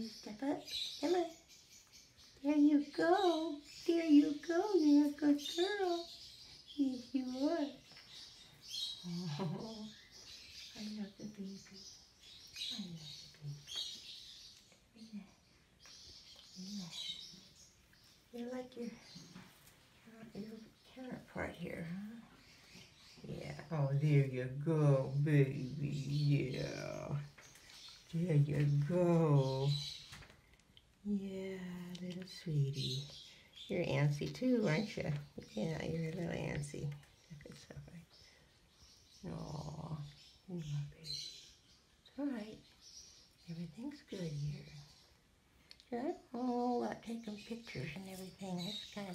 you step up? Come on. There you go. There you go. You're a good girl. Yes, you are. Oh, I love the baby. I love the baby. Yeah. You're like your, your counterpart here, huh? Yeah. Oh, there you go, baby. Yeah. There you go. Sweetie. You're antsy too, aren't you? Yeah, you're a little antsy. It's all right. Aw, my baby. It's all right. Everything's good here. Good? Oh, about taking pictures and everything. That's kind of